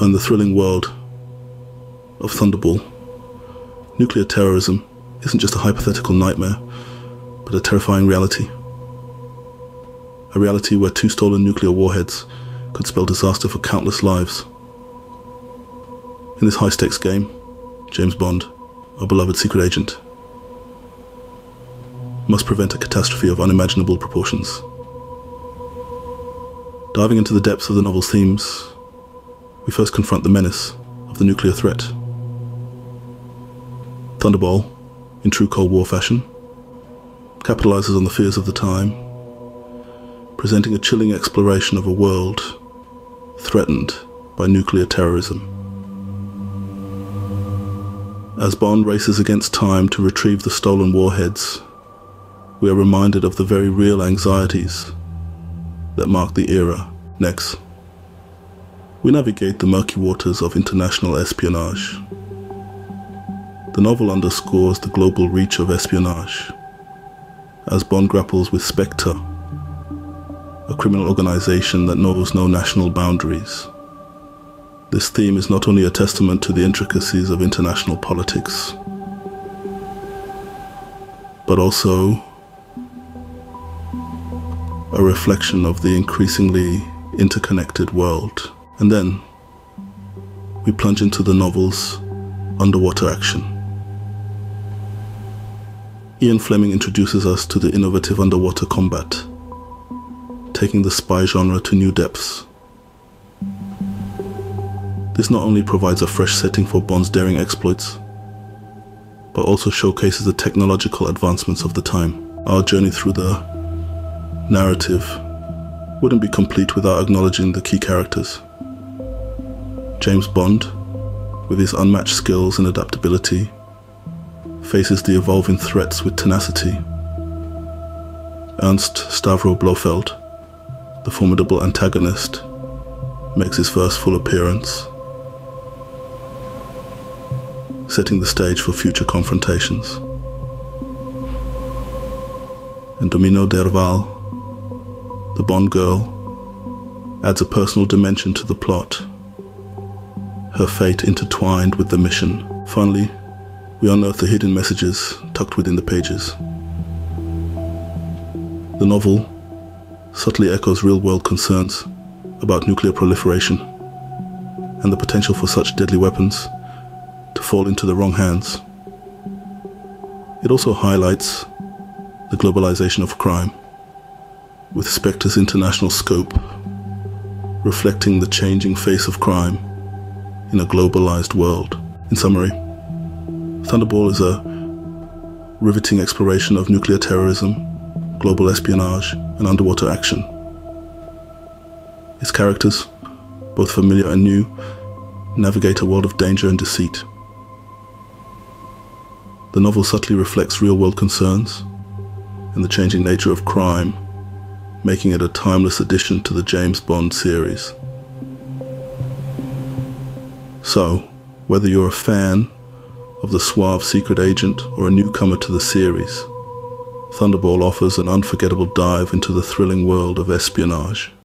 and the thrilling world of Thunderball, nuclear terrorism isn't just a hypothetical nightmare, but a terrifying reality. A reality where two stolen nuclear warheads could spell disaster for countless lives. In this high stakes game, James Bond, our beloved secret agent, must prevent a catastrophe of unimaginable proportions. Diving into the depths of the novel's themes, we first confront the menace of the nuclear threat. Thunderball, in true Cold War fashion, capitalizes on the fears of the time, presenting a chilling exploration of a world threatened by nuclear terrorism. As Bond races against time to retrieve the stolen warheads, we are reminded of the very real anxieties that mark the era next. We navigate the murky waters of international espionage. The novel underscores the global reach of espionage as Bond grapples with Spectre, a criminal organization that knows no national boundaries. This theme is not only a testament to the intricacies of international politics, but also a reflection of the increasingly interconnected world. And then we plunge into the novel's underwater action. Ian Fleming introduces us to the innovative underwater combat, taking the spy genre to new depths. This not only provides a fresh setting for Bond's daring exploits, but also showcases the technological advancements of the time. Our journey through the narrative wouldn't be complete without acknowledging the key characters. James Bond, with his unmatched skills and adaptability, faces the evolving threats with tenacity. Ernst Stavro Blofeld, the formidable antagonist, makes his first full appearance, setting the stage for future confrontations. And Domino Derval, the Bond girl, adds a personal dimension to the plot, her fate intertwined with the mission. Finally, we unearth the hidden messages tucked within the pages. The novel subtly echoes real world concerns about nuclear proliferation and the potential for such deadly weapons to fall into the wrong hands. It also highlights the globalization of crime with Spectre's international scope, reflecting the changing face of crime in a globalized world. In summary, Thunderball is a riveting exploration of nuclear terrorism, global espionage, and underwater action. Its characters, both familiar and new, navigate a world of danger and deceit. The novel subtly reflects real world concerns and the changing nature of crime making it a timeless addition to the James Bond series. So, whether you're a fan of the suave secret agent or a newcomer to the series, Thunderball offers an unforgettable dive into the thrilling world of espionage.